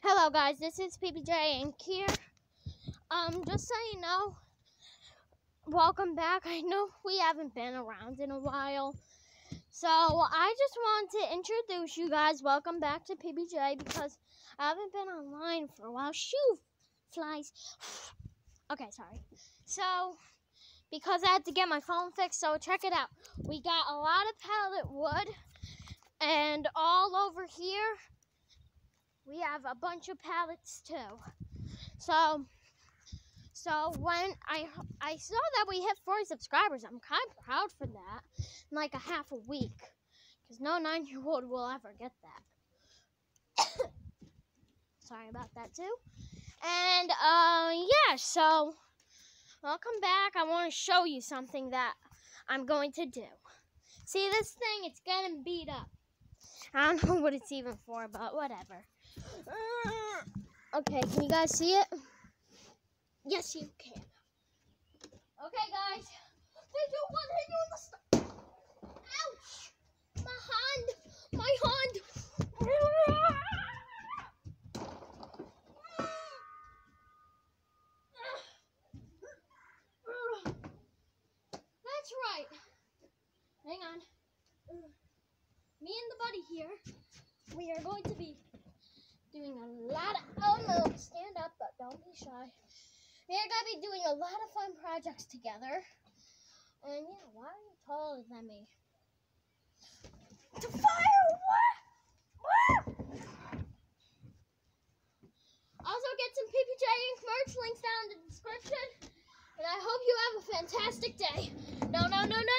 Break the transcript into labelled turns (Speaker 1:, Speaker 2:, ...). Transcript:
Speaker 1: Hello guys, this is PPJ and Kier. Um, just so you know, welcome back. I know we haven't been around in a while. So I just want to introduce you guys. Welcome back to PPJ because I haven't been online for a while. Shoo flies. okay, sorry. So because I had to get my phone fixed, so check it out. We got a lot of pallet wood and all over here we have a bunch of pallets too. So, so when I I saw that we hit 40 subscribers, I'm kind of proud for that. In like a half a week, because no nine-year-old will ever get that. Sorry about that too. And uh, yeah, so I'll come back. I want to show you something that I'm going to do. See this thing? It's getting beat up. I don't know what it's even for, but whatever. Okay, can you guys see it? Yes, you can. Okay, guys. Three, two, one, you in the stomach. Ouch! My hand! My hand! That's right. Hang on. Me and the buddy here, we are going to be doing a lot of, oh no, stand up, but don't be shy. We're going to be doing a lot of fun projects together. And yeah, why are you taller than me? To fire! What? Also get some PPJ Ink merch links down in the description. And I hope you have a fantastic day. No, no, no, no!